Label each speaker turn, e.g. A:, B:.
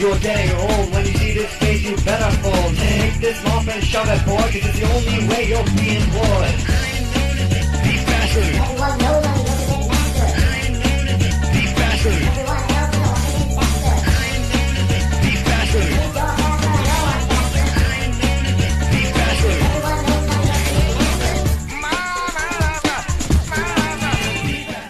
A: You're getting old oh, when you see this face, you better fold. Take this off and shove it, boy, cause it's the only way you'll be employed.